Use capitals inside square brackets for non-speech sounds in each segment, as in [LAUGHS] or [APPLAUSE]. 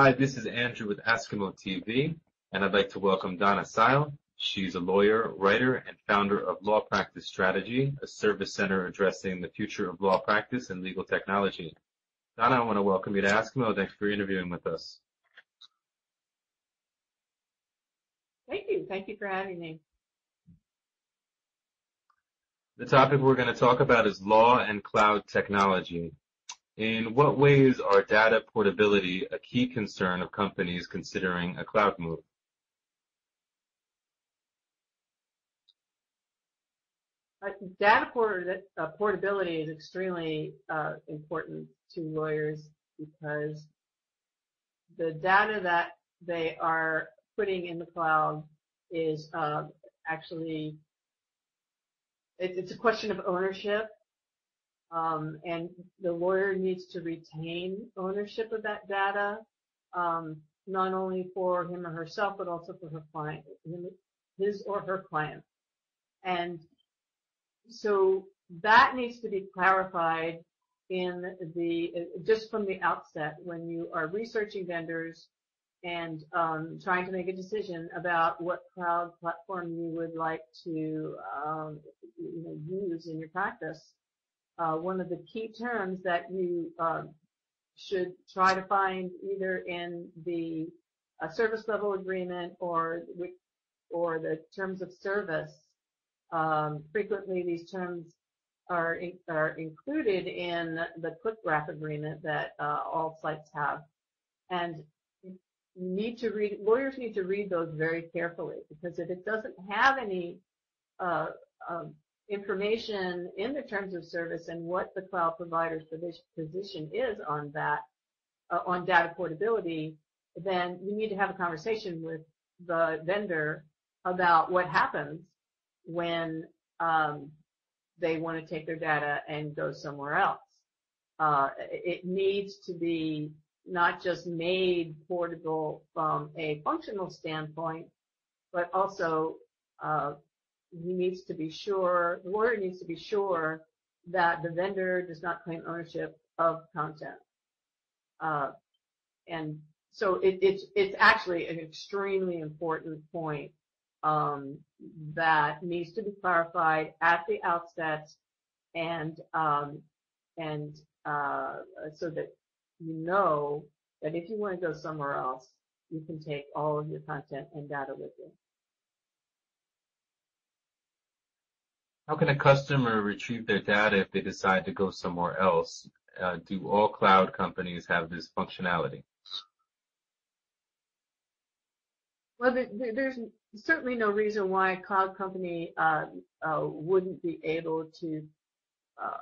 Hi, this is Andrew with Askimo TV, and I'd like to welcome Donna Seyle. She's a lawyer, writer, and founder of Law Practice Strategy, a service center addressing the future of law practice and legal technology. Donna, I want to welcome you to Askimo. Thanks for interviewing with us. Thank you. Thank you for having me. The topic we're going to talk about is law and cloud technology. In what ways are data portability a key concern of companies considering a cloud move? Uh, data uh, portability is extremely uh, important to lawyers because the data that they are putting in the cloud is actually it's a question of ownership um, and the lawyer needs to retain ownership of that data, um, not only for him or herself, but also for her client, his or her client. And so that needs to be clarified in the, just from the outset when you are researching vendors and um, trying to make a decision about what cloud platform you would like to um, you know, use in your practice uh, one of the key terms that you um, should try to find either in the uh, service level agreement or or the terms of service. Um, frequently, these terms are in, are included in the ClickWrap agreement that uh, all sites have, and you need to read. Lawyers need to read those very carefully because if it doesn't have any uh, um, information in the terms of service and what the cloud provider's position is on that, uh, on data portability, then you need to have a conversation with the vendor about what happens when um, they want to take their data and go somewhere else. Uh, it needs to be not just made portable from a functional standpoint, but also uh, he needs to be sure, the lawyer needs to be sure that the vendor does not claim ownership of content. Uh, and so it, it's it's actually an extremely important point um, that needs to be clarified at the outset, and um, and uh, so that you know that if you want to go somewhere else, you can take all of your content and data with you. How can a customer retrieve their data if they decide to go somewhere else? Uh, do all cloud companies have this functionality? Well, there's certainly no reason why a cloud company uh, uh, wouldn't be able to uh,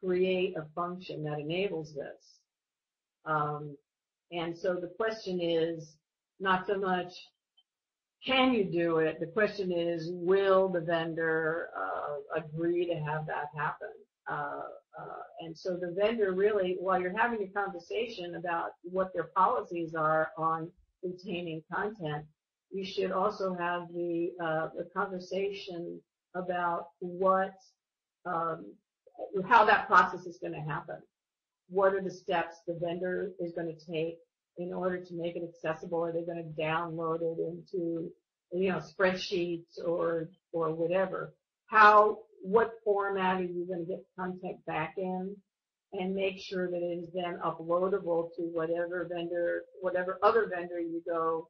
create a function that enables this. Um, and so the question is not so much can you do it? The question is, will the vendor uh, agree to have that happen? Uh, uh, and so the vendor really, while you're having a conversation about what their policies are on retaining content, you should also have the, uh, the conversation about what, um, how that process is going to happen. What are the steps the vendor is going to take in order to make it accessible? Are they going to download it into, you know, spreadsheets or, or whatever? How, what format are you going to get content back in? And make sure that it is then uploadable to whatever vendor, whatever other vendor you go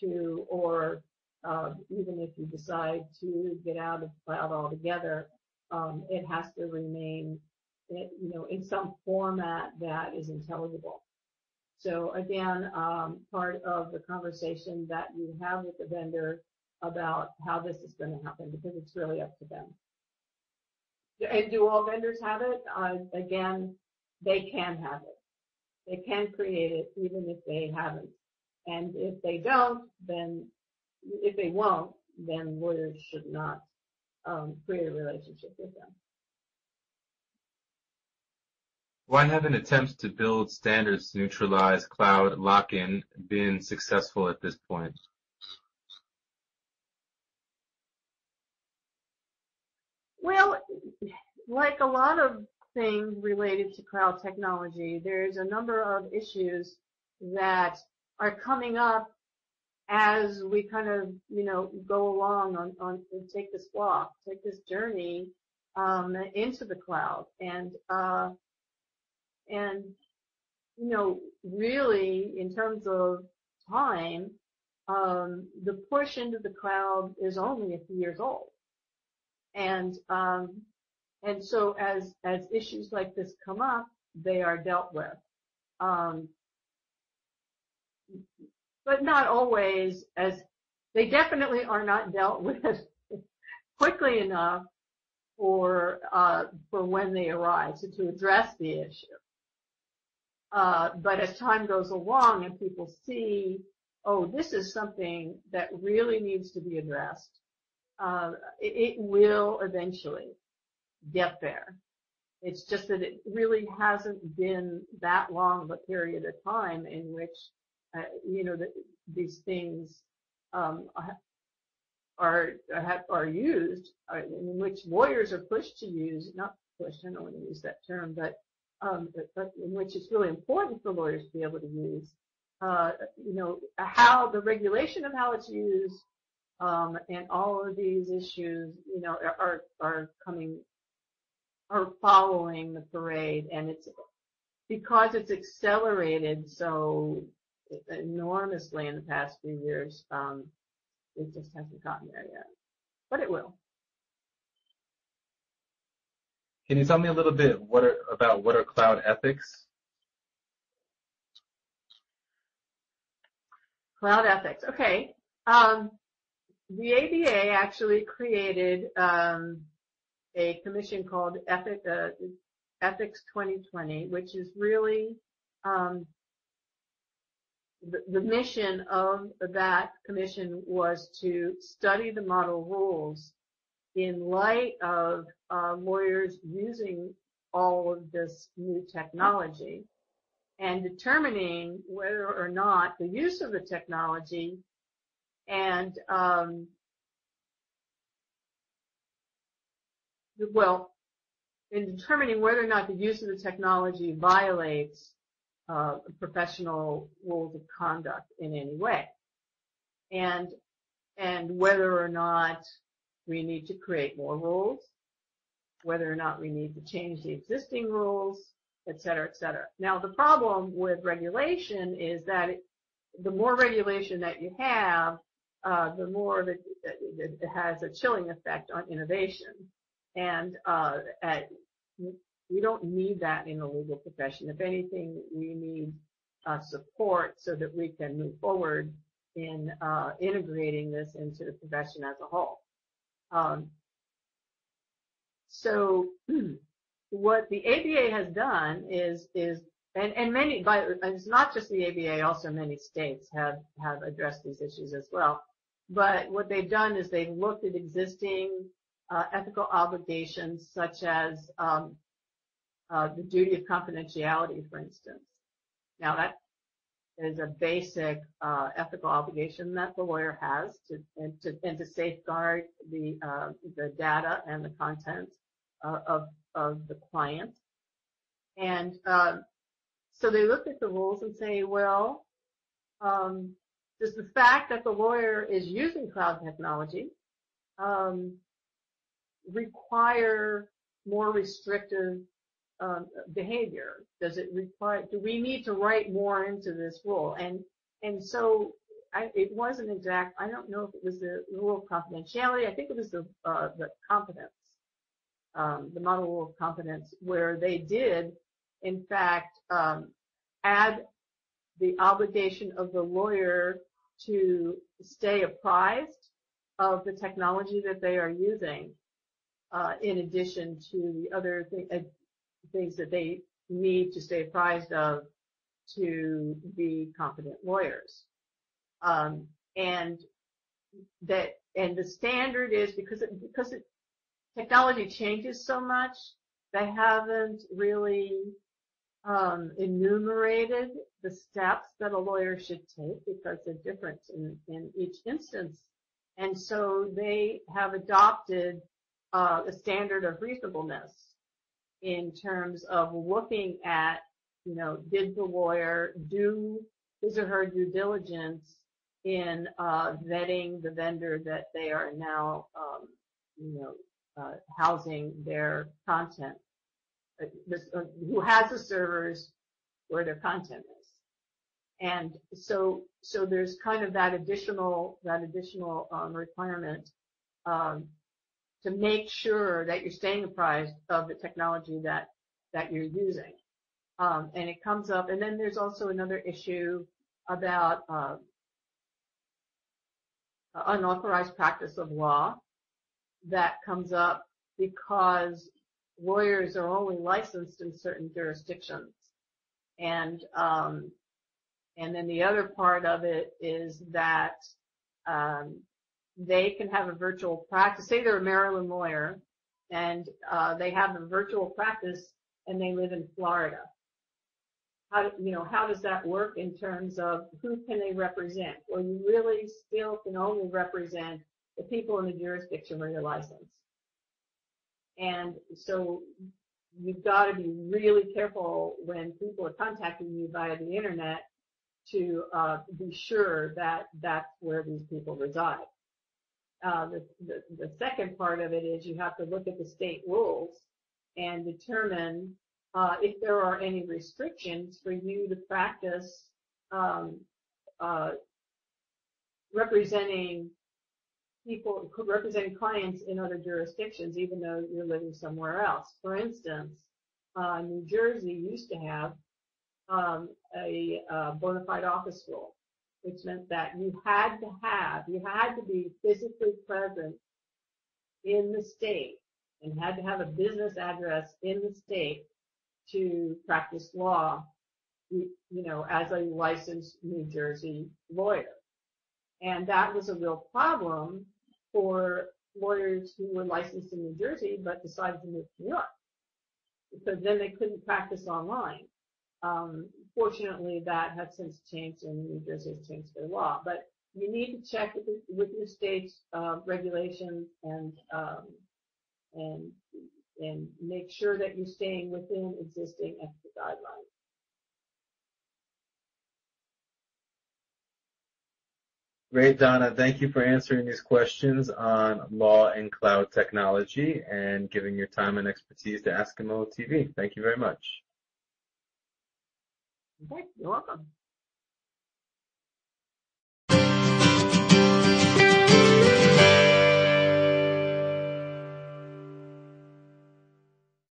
to, or uh, even if you decide to get out of cloud altogether, um, it has to remain, you know, in some format that is intelligible. So again, um, part of the conversation that you have with the vendor about how this is going to happen because it's really up to them. And do all vendors have it? Uh, again, they can have it. They can create it even if they haven't. And if they don't, then if they won't, then lawyers should not um, create a relationship with them. Why haven't attempts to build standards to neutralize cloud lock-in been successful at this point? Well, like a lot of things related to cloud technology, there's a number of issues that are coming up as we kind of, you know, go along on, on take this walk, take this journey um, into the cloud, and uh, and you know, really in terms of time, um, the push into the cloud is only a few years old, and um, and so as as issues like this come up, they are dealt with. Um, but not always as they definitely are not dealt [LAUGHS] with quickly enough for uh, for when they arise to address the issue. Uh, but as time goes along and people see, oh, this is something that really needs to be addressed, uh, it, it will eventually get there. It's just that it really hasn't been that long of a period of time in which uh, you know, the, these things um, are are used, uh, in which lawyers are pushed to use, not pushed, I don't want to use that term, but, um, which it's really important for lawyers to be able to use, uh, you know, how the regulation of how it's used, um, and all of these issues, you know, are are coming, are following the parade, and it's because it's accelerated so enormously in the past few years. Um, it just hasn't gotten there yet, but it will. Can you tell me a little bit what are, about what are cloud ethics? Cloud ethics. Okay. Um, the ABA actually created um, a commission called Ethic, uh, Ethics 2020, which is really um, the, the mission of that commission was to study the model rules in light of uh, lawyers using all of this new technology and determining whether or not the use of the technology and um, well, in determining whether or not the use of the technology violates uh, professional rules of conduct in any way. And, and whether or not we need to create more rules, whether or not we need to change the existing rules, et cetera, et cetera. Now, the problem with regulation is that it, the more regulation that you have, uh, the more that it, it, has a chilling effect on innovation. And uh, at, we don't need that in the legal profession. If anything, we need uh, support so that we can move forward in uh, integrating this into the profession as a whole. Um, so [CLEARS THROAT] what the ABA has done is is and, and many by it's not just the ABA, also many states have have addressed these issues as well. But what they've done is they've looked at existing uh, ethical obligations such as um, uh, the duty of confidentiality, for instance. Now that is a basic uh, ethical obligation that the lawyer has to and to, and to safeguard the uh, the data and the content uh, of of the client. And um, so they look at the rules and say, well, um, does the fact that the lawyer is using cloud technology um, require more restrictive um, behavior? Does it require, do we need to write more into this rule? And, and so I, it wasn't exact, I don't know if it was the rule of confidentiality, I think it was the, uh, the competence, um, the model rule of competence, where they did, in fact, um, add the obligation of the lawyer to stay apprised of the technology that they are using, uh, in addition to the other thing, uh, things that they need to stay apprised of to be competent lawyers. Um, and that and the standard is because it, because it, technology changes so much, they haven't really um, enumerated the steps that a lawyer should take because they're different in, in each instance. And so they have adopted uh, a standard of reasonableness in terms of looking at, you know, did the lawyer do his or her due diligence in uh, vetting the vendor that they are now, um, you know, uh, housing their content, uh, this, uh, who has the servers where their content is. And so, so there's kind of that additional, that additional um, requirement um, to make sure that you're staying apprised of the technology that that you're using. Um, and it comes up, and then there's also another issue about uh, unauthorized practice of law that comes up because lawyers are only licensed in certain jurisdictions. And um, and then the other part of it is that um, they can have a virtual practice. Say they're a Maryland lawyer and uh, they have a virtual practice and they live in Florida. How, you know, how does that work in terms of who can they represent? Well, you really still can only represent the people in the jurisdiction where you're licensed. And so you've got to be really careful when people are contacting you via the internet to uh, be sure that that's where these people reside. Uh, the, the, the second part of it is you have to look at the state rules and determine uh, if there are any restrictions for you to practice um, uh, representing people, representing clients in other jurisdictions, even though you're living somewhere else. For instance, uh, New Jersey used to have um, a uh, bona fide office rule, which meant that you had to have, you had to be physically present in the state and had to have a business address in the state to practice law, you, know, as a licensed New Jersey lawyer. And that was a real problem for lawyers who were licensed in New Jersey but decided to move to New York because then they couldn't practice online. Um, fortunately, that has since changed and New Jersey has changed their law. But you need to check with, the, with your state's uh, regulations and um, and and make sure that you're staying within existing ethical guidelines. Great, Donna. Thank you for answering these questions on law and cloud technology and giving your time and expertise to Askimo TV. Thank you very much. Okay, you're welcome.